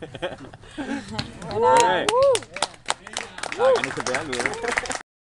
Bravo. Uh! É. Uh! Ah, que no.